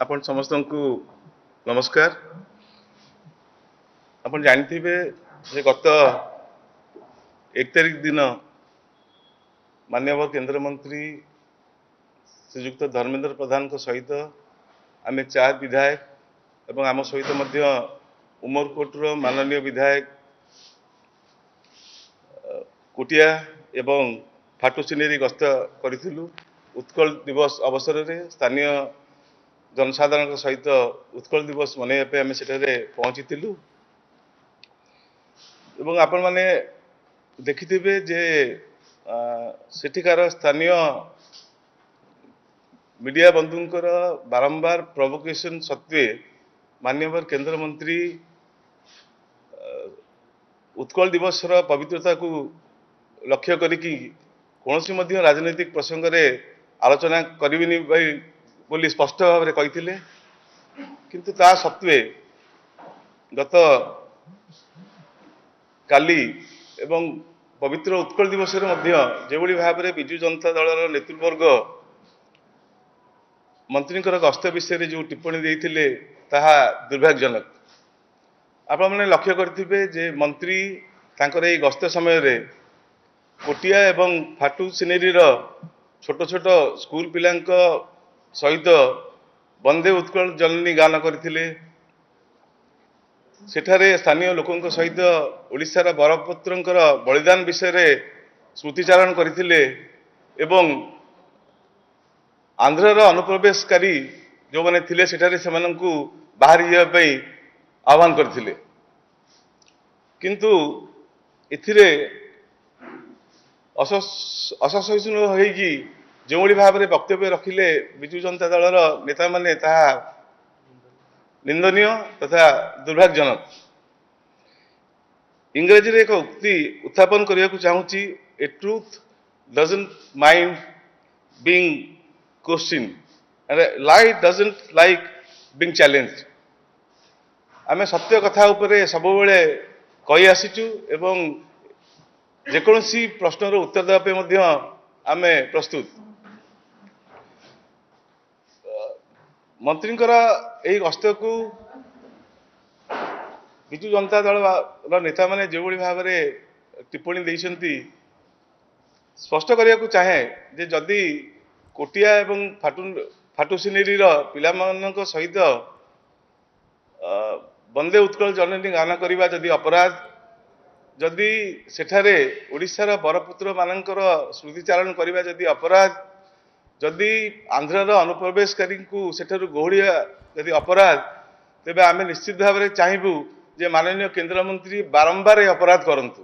ଆପଣ ସମସ୍ତଙ୍କୁ ନମସ୍କାର ଆପଣ ଜାଣିଥିବେ ଯେ ଗତ ଏକ ତାରିଖ ଦିନ ମାନ୍ୟବର କେନ୍ଦ୍ରମନ୍ତ୍ରୀ ଶ୍ରୀଯୁକ୍ତ ଧର୍ମେନ୍ଦ୍ର ପ୍ରଧାନଙ୍କ ସହିତ ଆମେ ଚାର ବିଧାୟକ ଏବଂ ଆମ ସହିତ ମଧ୍ୟ ଉମରକୋଟର ମାନନୀୟ ବିଧାୟକ କୋଟିଆ ଏବଂ ଫାଟୁସିନେରୀ ଗସ୍ତ କରିଥିଲୁ। ଉତ୍କଳ ଦିବସ ଅବସରରେ ସ୍ଥାନୀୟ ଜନସାଧାରଣଙ୍କ ସହିତ ଉତ୍କଳ ଦିବସ ମନାଇବା ପାଇଁ ଆମେ ସେଠାରେ ପହଞ୍ଚିଥିଲୁ। ଏବଂ ଆପଣମାନେ ଦେଖିଥିବେ ଯେ ସେଠିକାର ସ୍ଥାନୀୟ ମିଡ଼ିଆ ବନ୍ଧୁଙ୍କର ବାରମ୍ବାର ପ୍ରଭୋକେସନ ସତ୍ତ୍ୱେ ମାନ୍ୟବର କେନ୍ଦ୍ରମନ୍ତ୍ରୀ ଉତ୍କଳ ଦିବସର ପବିତ୍ରତାକୁ ଲକ୍ଷ୍ୟ କରିକି କୌଣସି ମଧ୍ୟ ରାଜନୈତିକ ପ୍ରସଙ୍ଗରେ ଆଲୋଚନା କରିବିନି ଭାଇ ବୋଲି ସ୍ପଷ୍ଟ ଭାବରେ କହିଥିଲେ କିନ୍ତୁ ତା ସତ୍ତ୍ୱେ ଗତ କାଲି ଏବଂ ପବିତ୍ର ଉତ୍କଳ ଦିବସରେ ମଧ୍ୟ ଯେଭଳି ଭାବରେ ବିଜୁ ଜନତା ଦଳର ନେତୃବର୍ଗ ମନ୍ତ୍ରୀଙ୍କର ଗସ୍ତ ବିଷୟରେ ଯେଉଁ ଟିପ୍ପଣୀ ଦେଇଥିଲେ ତାହା ଦୁର୍ଭାଗ୍ୟଜନକ। ଆପଣମାନେ ଲକ୍ଷ୍ୟ କରିଥିବେ ଯେ ମନ୍ତ୍ରୀ ତାଙ୍କର ଏହି ଗସ୍ତ ସମୟରେ କୋଟିଆ ଏବଂ ଫାଟୁ ସିନେରୀର ଛୋଟ ଛୋଟ ସ୍କୁଲ ପିଲାଙ୍କ ସହିତ ବନ୍ଦେ ଉତ୍କଳ ଜନନୀ ଗାନ କରିଥିଲେ। ସେଠାରେ ସ୍ଥାନୀୟ ଲୋକଙ୍କ ସହିତ ଓଡ଼ିଶାର ବରପୁତ୍ରଙ୍କର ବଳିଦାନ ବିଷୟରେ ସ୍ମୃତିଚାରଣ କରିଥିଲେ ଏବଂ ଆନ୍ଧ୍ରର ଅନୁପ୍ରବେଶକାରୀ ଯେଉଁମାନେ ଥିଲେ ସେଠାରେ ସେମାନଙ୍କୁ ବାହାରି ଯିବା ପାଇଁ ଆହ୍ୱାନ କରିଥିଲେ। କିନ୍ତୁ ଏଥିରେ ଅସହିଷ୍ଣୁ ହୋଇକି ଯେଉଁଭଳି ଭାବରେ ବକ୍ତବ୍ୟ ରଖିଲେ ବିଜୁ ଜନତା ଦଳର ନେତାମାନେ ତାହା ନିନ୍ଦନୀୟ ତଥା ଦୁର୍ଭାଗ୍ୟଜନକ। ଇଂରାଜୀରେ ଏକ ଉକ୍ତି ଉତ୍ଥାପନ କରିବାକୁ ଚାହୁଁଛି a truth doesn't mind being question lie doesn't like being challenge ଆମେ ସତ୍ୟ କଥା ଉପରେ ସବୁବେଳେ କହି ଆସିଛୁ ଏବଂ ଯେକୌଣସି ପ୍ରଶ୍ନର ଉତ୍ତର ଦେବା ପାଇଁ ମଧ୍ୟ ଆମେ ପ୍ରସ୍ତୁତ। ମନ୍ତ୍ରୀଙ୍କର ଏହି ଗସ୍ତକୁ ବିଜୁ ଜନତା ଦଳର ନେତାମାନେ ଯେଉଁଭଳି ଭାବରେ ଟିପ୍ପଣୀ ଦେଇଛନ୍ତି ସ୍ପଷ୍ଟ କରିବାକୁ ଚାହେଁ ଯେ ଯଦି କୋଟିଆ ଏବଂ ଫାଟୁ ଫାଟୁସିନେରୀର ପିଲାମାନଙ୍କ ସହିତ ବନ୍ଦେ ଉତ୍କଳ ଜନନୀ ଗାନ କରିବା ଯଦି ଅପରାଧ ଯଦି ସେଠାରେ ଓଡ଼ିଶାର ବରପୁତ୍ର ମାନଙ୍କର ସ୍ମୃତିଚାରଣ କରିବା ଯଦି ଅପରାଧ ଯଦି ଆନ୍ଧ୍ରର ଅନୁପ୍ରବେଶକାରୀଙ୍କୁ ସେଠାରୁ ଗହଳିଆ ଯଦି ଅପରାଧ ତେବେ ଆମେ ନିଶ୍ଚିତ ଭାବରେ ଚାହିଁବୁ ଯେ ମାନନୀୟ କେନ୍ଦ୍ରମନ୍ତ୍ରୀ ବାରମ୍ବାର ଏ ଅପରାଧ କରନ୍ତୁ।